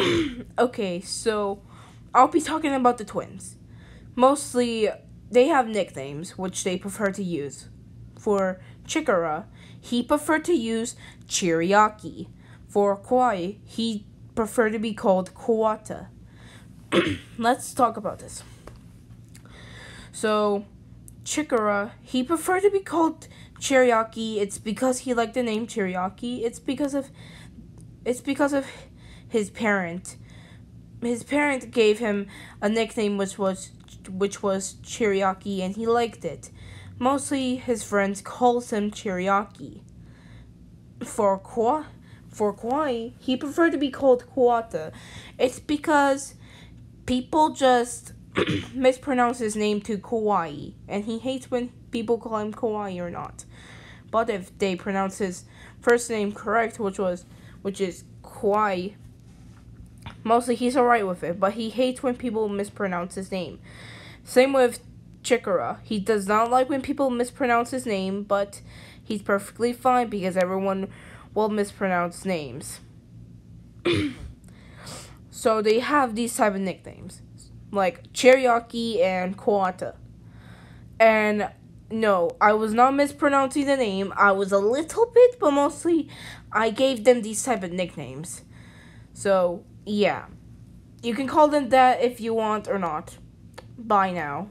okay, so I'll be talking about the twins. Mostly, they have nicknames which they prefer to use. For Chikara, he preferred to use Chiryaki. For Kawaii, he preferred to be called Kuwata. Let's talk about this. So, Chikara, he preferred to be called Chiryaki. It's because he liked the name Chiryaki. It's because of it's because of his parent. His parent gave him a nickname which was which was Chiryaki and he liked it. Mostly his friends calls him Chiryaki. For Kwa for Kawaii, he preferred to be called Kuwata. It's because people just mispronounce his name to Kawaii, and he hates when people call him Kawaii or not. But if they pronounce his first name correct, which was which is Kawaii, mostly he's alright with it, but he hates when people mispronounce his name. Same with Chikara. He does not like when people mispronounce his name, but he's perfectly fine because everyone will mispronounce names. so they have these type of nicknames, like Cheriyaki and Kuwata. And no, I was not mispronouncing the name. I was a little bit, but mostly I gave them these type of nicknames. So, yeah. You can call them that if you want or not. Bye now.